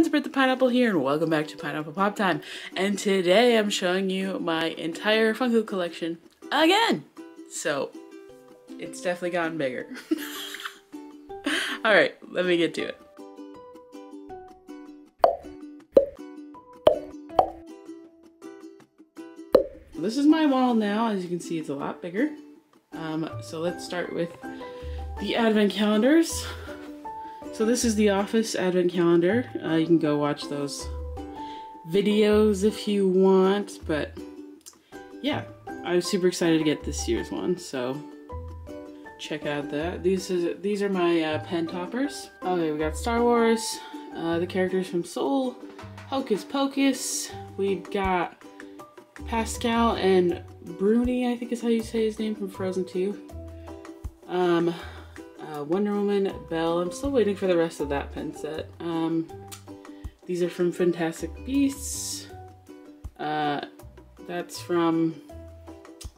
friends, Brit the Pineapple here and welcome back to Pineapple Pop Time. And today I'm showing you my entire Funko collection again. So, it's definitely gotten bigger. Alright, let me get to it. This is my wall now. As you can see, it's a lot bigger. Um, so let's start with the advent calendars. So this is the Office Advent Calendar. Uh, you can go watch those videos if you want, but yeah, I'm super excited to get this year's one, so check out that. These is these are my uh, pen toppers. Okay, we got Star Wars, uh, the characters from Soul, Hocus Pocus. We've got Pascal and Bruni, I think is how you say his name from Frozen 2. Um, uh, Wonder Woman, Belle. I'm still waiting for the rest of that pen set. Um, these are from Fantastic Beasts. Uh, that's from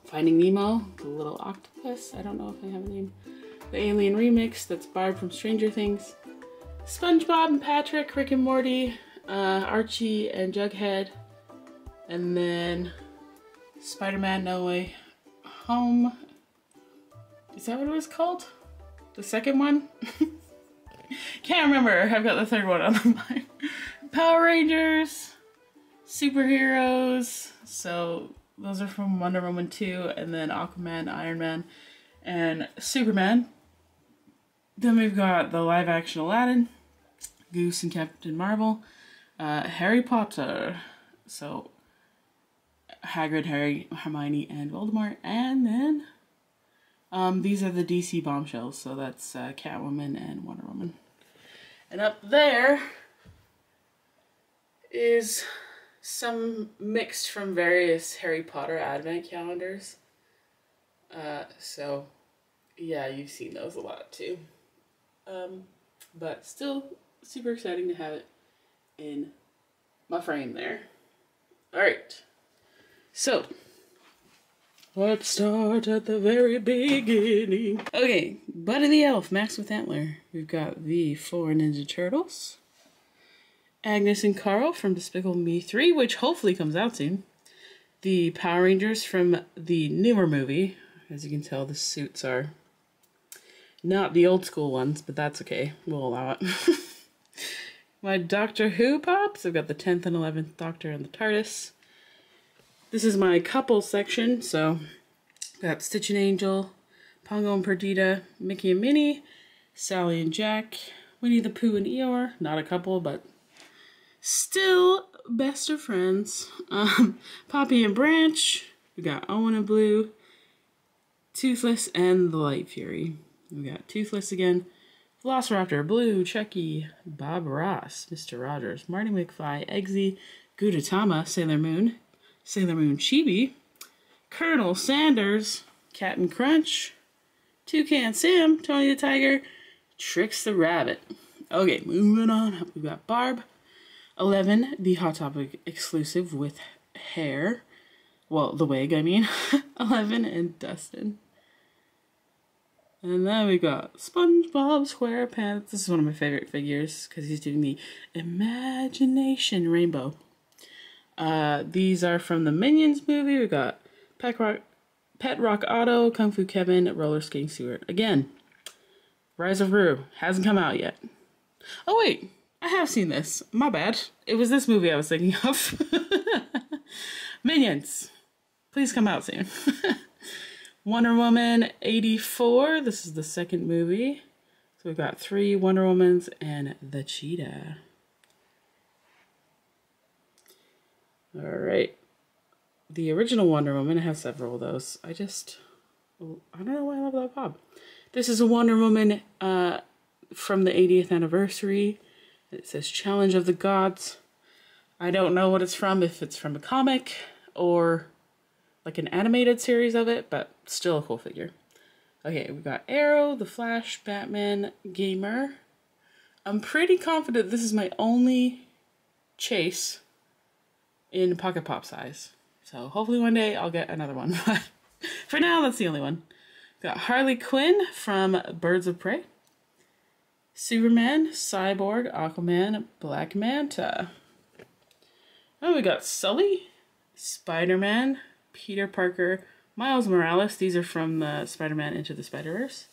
Finding Nemo, the little octopus. I don't know if I have a name. The Alien Remix, that's Barb from Stranger Things. SpongeBob and Patrick, Rick and Morty, uh, Archie and Jughead. And then Spider-Man No Way Home. Is that what it was called? The second one? Can't remember. I've got the third one on the mind. Power Rangers, superheroes. So those are from Wonder Woman 2, and then Aquaman, Iron Man, and Superman. Then we've got the live action Aladdin, Goose and Captain Marvel, uh, Harry Potter. So Hagrid, Harry, Hermione, and Voldemort, and then um, these are the DC bombshells, so that's uh, Catwoman and Wonder Woman. And up there is some mixed from various Harry Potter advent calendars. Uh, so, yeah, you've seen those a lot too. Um, but still super exciting to have it in my frame there. Alright, so Let's start at the very beginning. Okay, Buddy the Elf, Max with Antler. We've got the four Ninja Turtles. Agnes and Carl from Despicable Me 3, which hopefully comes out soon. The Power Rangers from the newer movie. As you can tell, the suits are not the old school ones, but that's okay. We'll allow it. My Doctor Who pops. I've got the 10th and 11th Doctor and the TARDIS. This is my couple section, so got Stitch and Angel, Pongo and Perdita, Mickey and Minnie, Sally and Jack, Winnie the Pooh and Eeyore, not a couple, but still best of friends. Um, Poppy and Branch, we got Owen and Blue, Toothless and the Light Fury. We got Toothless again, Velociraptor, Blue, Chucky, Bob Ross, Mr. Rogers, Marty McFly, Eggsy, Gudetama, Sailor Moon, Sailor Moon Chibi, Colonel Sanders, Captain Crunch, Toucan Sam, Tony the Tiger, Trix the Rabbit. Okay, moving on. We've got Barb, 11, the Hot Topic exclusive with hair. Well, the wig, I mean. 11, and Dustin. And then we got SpongeBob SquarePants. This is one of my favorite figures because he's doing the Imagination Rainbow. Uh, these are from the Minions movie. We got Pet Rock, Pet Rock Otto, Kung Fu Kevin, Roller Skating Stuart. Again, Rise of Gru hasn't come out yet. Oh wait, I have seen this. My bad. It was this movie I was thinking of. Minions, please come out soon. Wonder Woman 84. This is the second movie. So we've got three Wonder Womans and the Cheetah. All right. The original Wonder Woman, I have several of those. I just, I don't know why I love that pop. This is a Wonder Woman uh, from the 80th anniversary. It says Challenge of the Gods. I don't know what it's from, if it's from a comic or like an animated series of it, but still a cool figure. Okay, we've got Arrow, The Flash, Batman, Gamer. I'm pretty confident this is my only chase in Pocket Pop size. So hopefully one day I'll get another one. But for now, that's the only one. Got Harley Quinn from Birds of Prey. Superman, Cyborg, Aquaman, Black Manta. Oh, we got Sully, Spider Man, Peter Parker, Miles Morales. These are from the Spider Man Into the Spider Verse.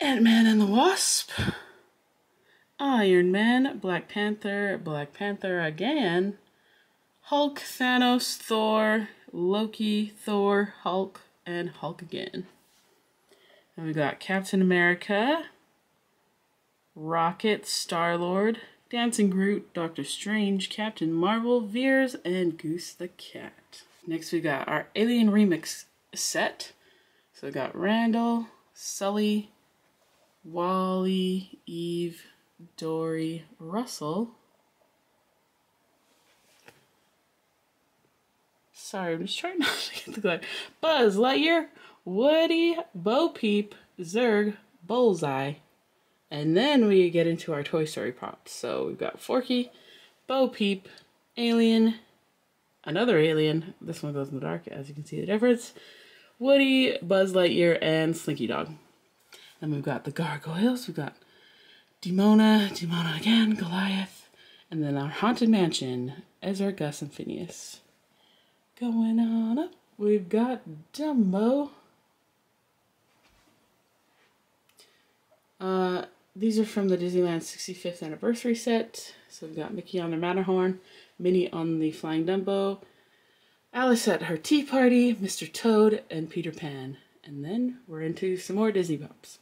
Ant Man and the Wasp. Iron Man, Black Panther, Black Panther again. Hulk, Thanos, Thor, Loki, Thor, Hulk, and Hulk again. And we got Captain America, Rocket, Star Lord, Dancing Groot, Doctor Strange, Captain Marvel, Vers, and Goose the Cat. Next we got our Alien Remix set. So we got Randall, Sully, Wally, Eve, Dory, Russell. Sorry, I'm just trying not to get the glare. Buzz Lightyear, Woody, Bo Peep, Zurg, Bullseye. And then we get into our Toy Story props. So we've got Forky, Bo Peep, Alien, another Alien. This one goes in the dark, as you can see the difference. Woody, Buzz Lightyear, and Slinky Dog. And we've got the gargoyles. We've got Demona, Demona again, Goliath. And then our Haunted Mansion, Ezra, Gus, and Phineas. Going on up, we've got Dumbo. Uh, these are from the Disneyland 65th anniversary set. So we've got Mickey on the Matterhorn, Minnie on the Flying Dumbo, Alice at her tea party, Mr. Toad, and Peter Pan. And then we're into some more Disney pops.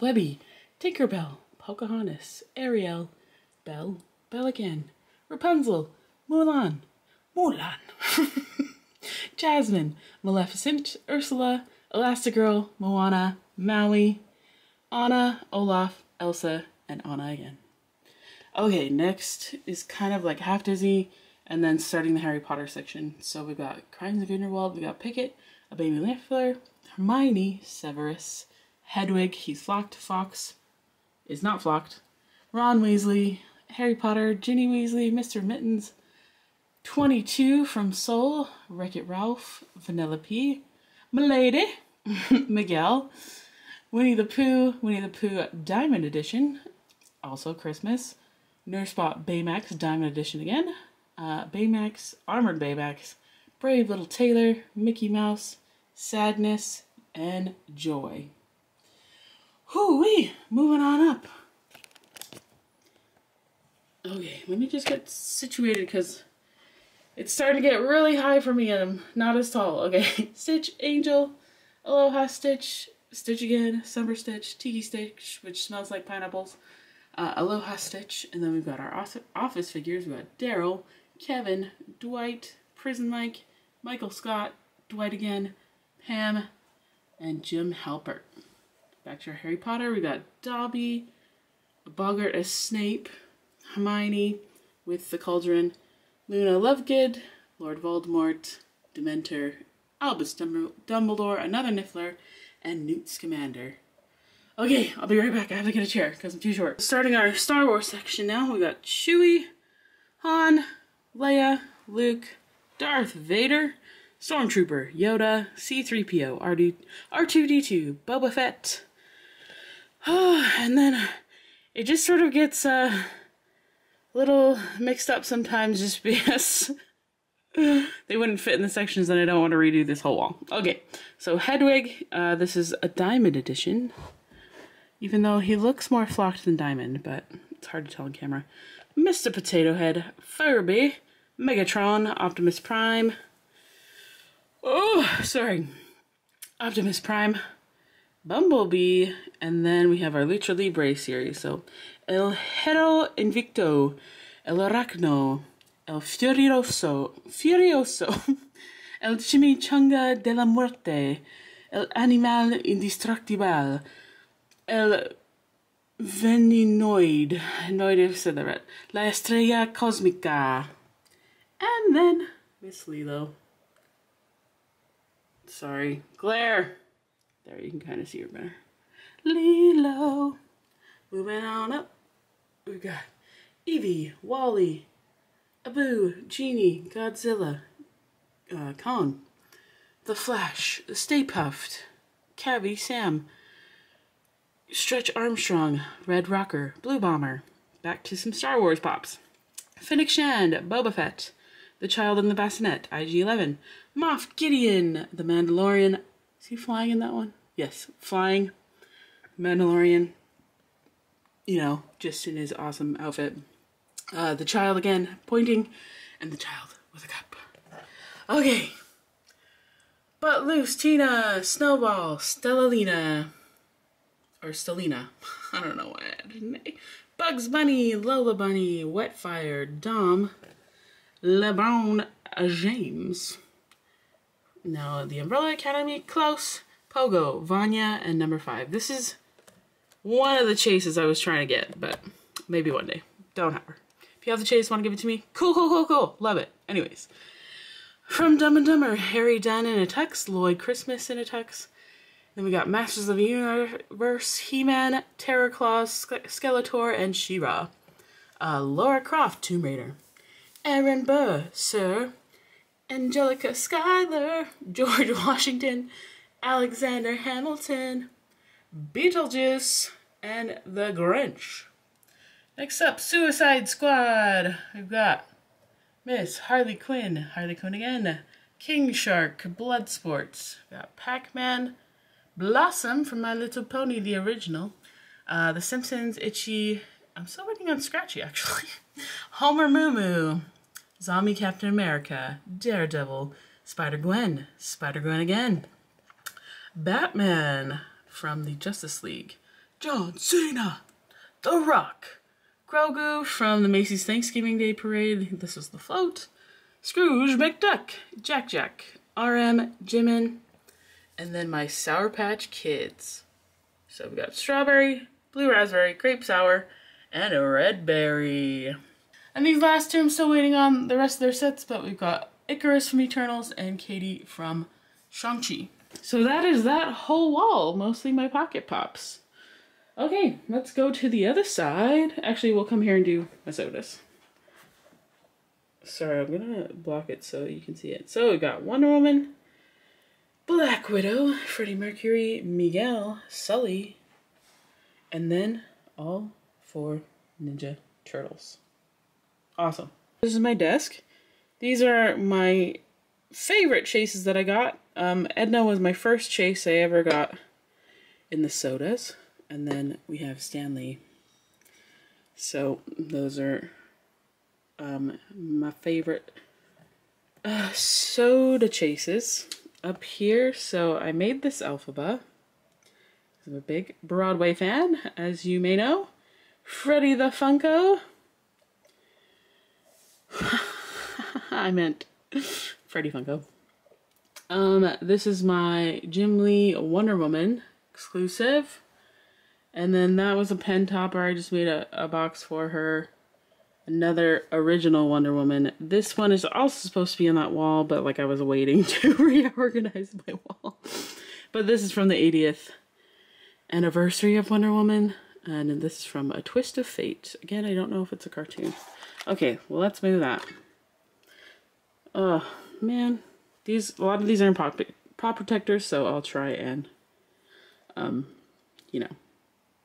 Webby, Tinkerbell, Pocahontas, Ariel, Belle, Belle again, Rapunzel, Mulan, Mulan, Jasmine, Maleficent, Ursula, Elastigirl, Moana, Maui, Anna, Olaf, Elsa, and Anna again. Okay, next is kind of like half dizzy, and then starting the Harry Potter section. So we've got Crimes of Grindelwald, we've got Pickett, a baby Niffler, Hermione, Severus, Hedwig, he's flocked, Fawkes is not flocked, Ron Weasley, Harry Potter, Ginny Weasley, Mr. Mittens, 22 from Soul, Wreck-It Ralph, Vanellope, Milady, Miguel, Winnie the Pooh, Winnie the Pooh Diamond Edition, also Christmas, Nursebot Baymax Diamond Edition again, uh, Baymax, Armored Baymax, Brave Little Tailor, Mickey Mouse, Sadness, and Joy. Hoo-wee! Moving on up. Okay, let me just get situated because it's starting to get really high for me and I'm not as tall. Okay, Stitch, Angel, Aloha Stitch, Stitch again, Summer Stitch, Tiki Stitch, which smells like pineapples, uh, Aloha Stitch, and then we've got our office figures. We've got Darryl, Kevin, Dwight, Prison Mike, Michael Scott, Dwight again, Pam, and Jim Halpert. Back to our Harry Potter, we got Dobby, Boggart as Snape, Hermione with the Cauldron, Luna Lovegood, Lord Voldemort, Dementor, Albus Dumbledore, another Niffler, and Newt Scamander. Okay, I'll be right back. I have to get a chair because I'm too short. Starting our Star Wars section now, we got Chewie, Han, Leia, Luke, Darth Vader, Stormtrooper, Yoda, C-3PO, R2-D2, Boba Fett. Oh, and then it just sort of gets uh, little mixed up sometimes just because they wouldn't fit in the sections and I don't want to redo this whole wall. Okay, so Hedwig, uh, this is a diamond edition. Even though he looks more flocked than diamond, but it's hard to tell on camera. Mr. Potato Head, Furby, Megatron, Optimus Prime. Oh, sorry. Optimus Prime, Bumblebee, and then we have our Lucha Libre series. So, El Hero Invicto, El Aracno, El Furioso, Furioso, El Chimichanga de la Muerte, El Animal Indestructible, El Veninoid, no idea if said that right, La Estrella Cosmica, and then Miss Lilo. Sorry, glare. There, you can kind of see her better. Lilo. Moving on up. We got Evie, Wally, Abu, Genie, Godzilla, uh, Kong, The Flash, Stay Puft, Cavi, Sam, Stretch Armstrong, Red Rocker, Blue Bomber. Back to some Star Wars pops. Fennec Shand, Boba Fett, The Child in the Bassinet, IG-11. Moff Gideon, The Mandalorian. Is he flying in that one? Yes, flying. Mandalorian. You know, just in his awesome outfit. Uh, the child again, pointing, and the child with a cup. Okay. But loose, Tina, Snowball, Stellalina, or Stellina. I don't know why I. Bugs Bunny, Lola Bunny, Wetfire, Dom, LeBron James. Now, the Umbrella Academy, Klaus, Pogo, Vanya, and number five. This is one of the chases I was trying to get, but maybe one day. Don't have her. If you have the chase, want to give it to me? Cool, cool, cool, cool. Love it. Anyways. From Dumb and Dumber, Harry Dunn in a tux, Lloyd Christmas in a tux. Then we got Masters of the Universe, He-Man, Terror Claws, Skeletor, and She-Ra. Uh, Lara Croft, Tomb Raider. Aaron Burr, Sir. Angelica Schuyler, George Washington, Alexander Hamilton, Beetlejuice, and The Grinch. Next up, Suicide Squad. We've got Miss Harley Quinn, Harley Quinn again, King Shark, Bloodsports. We've got Pac-Man, Blossom from My Little Pony, the original. Uh, the Simpsons, Itchy. I'm still waiting on Scratchy, actually. Homer Moo Moo. Zombie Captain America, Daredevil, Spider-Gwen, Spider-Gwen again. Batman from the Justice League. John Cena, The Rock, Grogu from the Macy's Thanksgiving Day Parade. This was the float. Scrooge McDuck, Jack Jack, RM, Jimin, and then my Sour Patch Kids. So we got strawberry, blue raspberry, grape sour, and a red berry. And these last two I'm still waiting on the rest of their sets, but we've got Ikaris from Eternals and Katie from Shang-Chi. So that is that whole wall, mostly my pocket pops. Okay, let's go to the other side. Actually, we'll come here and do my sodas. Sorry, I'm gonna block it so you can see it. So we got Wonder Woman, Black Widow, Freddie Mercury, Miguel, Sully, and then all four Ninja Turtles. Awesome. This is my desk. These are my favorite chases that I got. Um, Edna was my first chase I ever got in the sodas. And then we have Stanley. So those are um, my favorite uh, soda chases up here. So I made this Elphaba. I'm a big Broadway fan, as you may know. Freddie the Funko. I meant Freddie Funko. Um, this is my Jim Lee Wonder Woman exclusive. And then that was a pen topper. I just made a, a box for her. Another original Wonder Woman. This one is also supposed to be on that wall, but like I was waiting to reorganize my wall. But this is from the 80th anniversary of Wonder Woman. And this is from A Twist of Fate. Again, I don't know if it's a cartoon. Okay, well let's move that. Oh, man. These, a lot of these are in pop, pop protectors, so I'll try and, um, you know,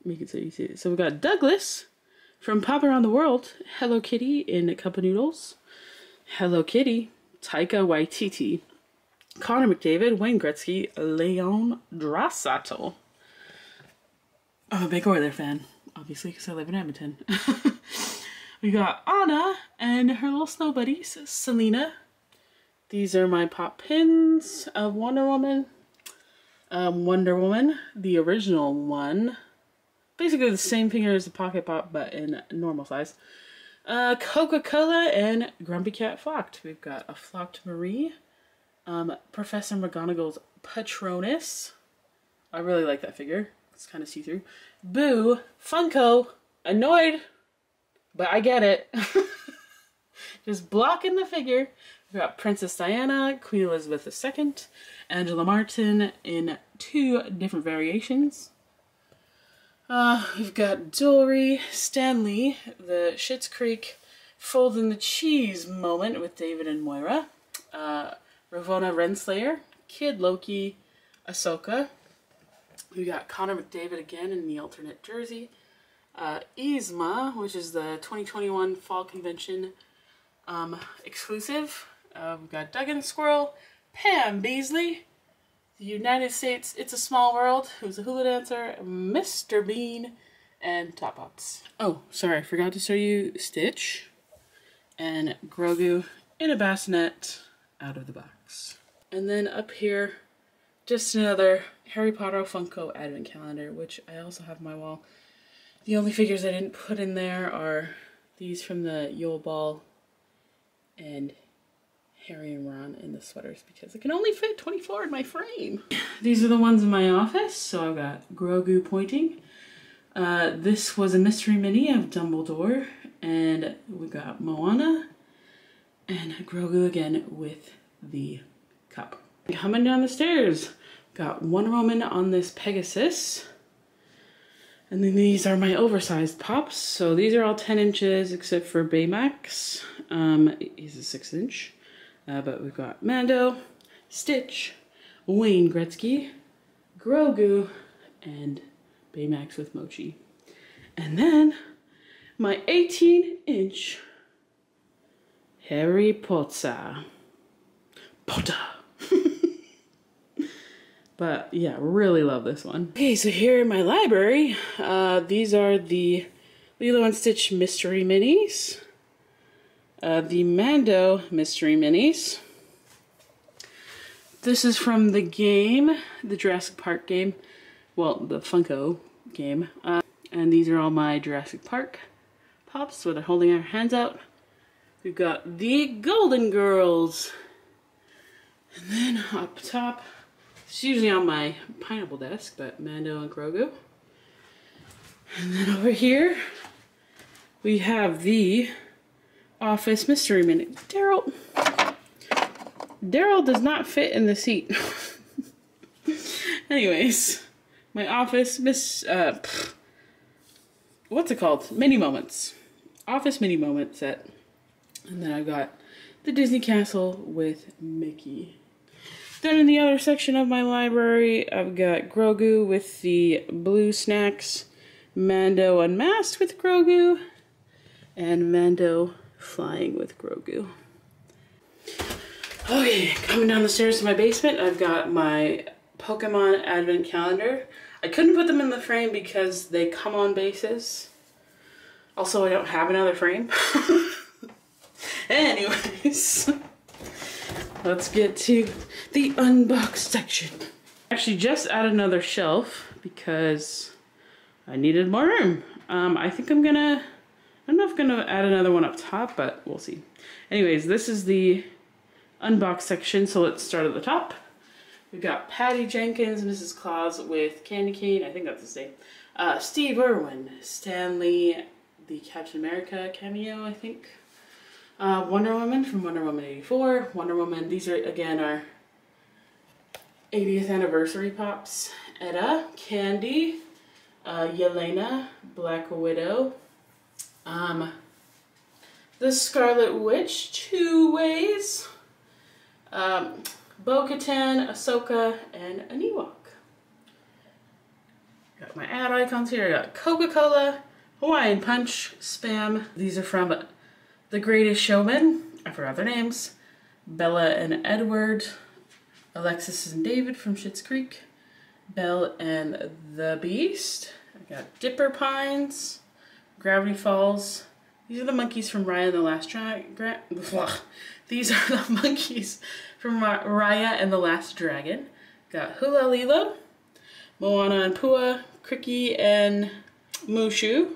make it so you see it. So we got Douglas from Pop Around the World, Hello Kitty in a Cup of Noodles, Hello Kitty, Taika Waititi, Connor McDavid, Wayne Gretzky, Leon Draisaitl. I'm a big Oiler fan, obviously, because I live in Edmonton. we got Anna and her little snow buddies, Selena. These are my pop pins of Wonder Woman. Um, Wonder Woman, the original one. Basically the same finger as the Pocket Pop, but in normal size. Uh, Coca-Cola and Grumpy Cat Flocked. We've got a Flocked Marie. Um, Professor McGonagall's Patronus. I really like that figure. It's kind of see-through. Boo, Funko, annoyed, but I get it. Just blocking the figure. We've got Princess Diana, Queen Elizabeth II, Angela Martin in two different variations. Uh, we've got Dory, Stanley, the Schitt's Creek folding the cheese moment with David and Moira, uh, Ravonna Renslayer, Kid Loki, Ahsoka, We got Connor McDavid again in the alternate jersey. Uh, Yzma, which is the 2021 Fall Convention um, exclusive. Uh, we've got Duggan Squirrel, Pam Beesly, the United States It's a Small World, who's a hula dancer, Mr. Bean, and Top Pops. Oh, sorry, I forgot to show you Stitch and Grogu in a bassinet out of the box. And then up here, just another Harry Potter Funko Advent Calendar, which I also have my wall. The only figures I didn't put in there are these from the Yule Ball and Harry and Ron in the sweaters because it can only fit 24 in my frame. These are the ones in my office. So I've got Grogu pointing. Uh, this was a mystery mini of Dumbledore and we got Moana and Grogu again with the cup. Coming down the stairs, got one Roman on this Pegasus. And then these are my oversized pops. So these are all 10 inches except for Baymax. Um, he's a 6 inch. Uh, but we've got Mando, Stitch, Wayne Gretzky, Grogu, and Baymax with Mochi. And then my 18 inch Harry Potter. Potter. but yeah, really love this one. Okay, so here in my library, uh, these are the Lilo and Stitch mystery minis the Mando Mystery Minis. This is from the game, the Jurassic Park game. Well, the Funko game. Uh, and these are all my Jurassic Park pops, so they're holding our hands out. We've got the Golden Girls. And then up top, it's usually on my pineapple desk, but Mando and Grogu. And then over here, we have the Office Mystery Minute. Darryl. Darryl does not fit in the seat. Anyways, my Office Miss. Uh, what's it called? Mini Moments. Office Mini Moment set. And then I've got the Disney Castle with Mickey. Then in the other section of my library, I've got Grogu with the blue snacks, Mando unmasked with Grogu, and Mando flying with Grogu. Okay, coming down the stairs to my basement, I've got my Pokemon Advent Calendar. I couldn't put them in the frame because they come on bases. Also, I don't have another frame. Anyways, let's get to the unboxed section. Actually, just add another shelf because I needed more room. Um, I think I'm gonna I don't know if I'm gonna add another one up top, but we'll see. Anyways, this is the unbox section, so let's start at the top. We've got Patty Jenkins, Mrs. Claus with Candy Cane, I think that's his name. Uh, Steve Irwin, Stan Lee, the Captain America cameo, I think. Uh, Wonder Woman from Wonder Woman 84. Wonder Woman, these are again our 80th anniversary pops. Etta, Candy, uh, Yelena, Black Widow, um, the Scarlet Witch, two ways. Um, Bo-Katan, Ahsoka, and an Ewok. Got my ad icons here. I got Coca-Cola, Hawaiian Punch, Spam. These are from The Greatest Showman. I forgot their names. Bella and Edward. Alexis and David from Schitt's Creek. Belle and the Beast. I got Dipper Pines. Gravity Falls. These are the monkeys from Raya and the Last Dragon. These are the monkeys from Raya and the Last Dragon. Got Hula Lilo, Moana and Pua, Cri-Kee and Mushu,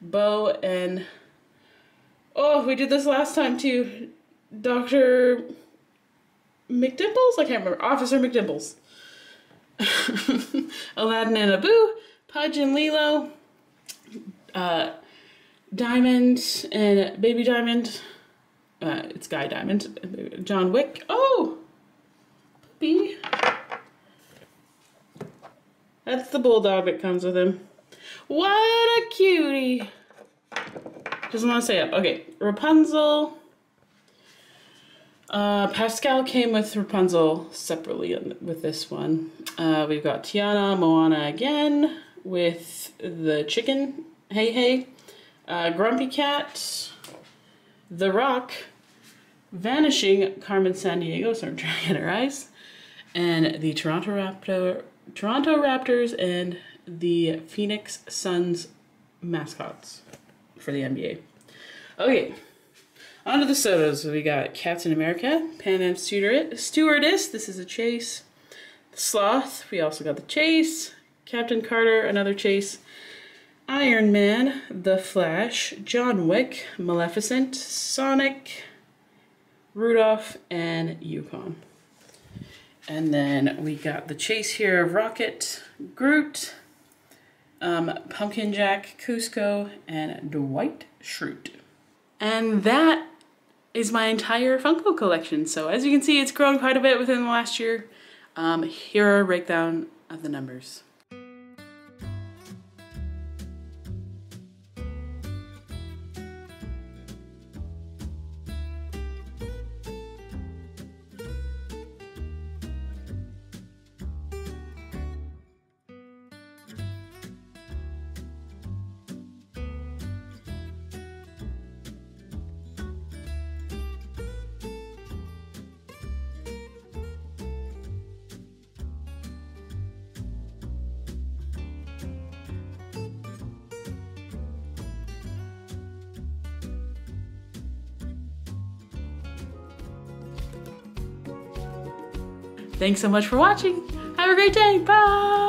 Bo and... Oh, we did this last time too. Dr. McDimples? I can't remember. Officer McDimples. Aladdin and Abu, Pudge and Lilo, uh, Diamond and Baby Diamond. Uh, it's Guy Diamond. John Wick. Oh! Puppy. That's the bulldog that comes with him. What a cutie. Doesn't want to stay up. Okay, Rapunzel. Uh, Pascal came with Rapunzel separately with this one. Uh, we've got Tiana, Moana again with the chicken, Heihei, uh, Grumpy Cat, The Rock, Vanishing Carmen Sandiego, so I'm trying to get her eyes, and the Toronto Raptor, Toronto Raptors and the Phoenix Suns mascots for the NBA. Okay, on to the sodas. We got Captain America, Pan Am Stewardess. This is a chase. Sloth. We also got the chase. Captain Carter, another chase. Iron Man, The Flash, John Wick, Maleficent, Sonic, Rudolph, and Yukon. And then we got the chase here of Rocket, Groot, um, Pumpkin Jack, Kuzco, and Dwight Schrute. And that is my entire Funko collection. So as you can see, it's grown quite a bit within the last year. Um, here are a breakdown of the numbers. Thanks so much for watching. Have a great day. Bye.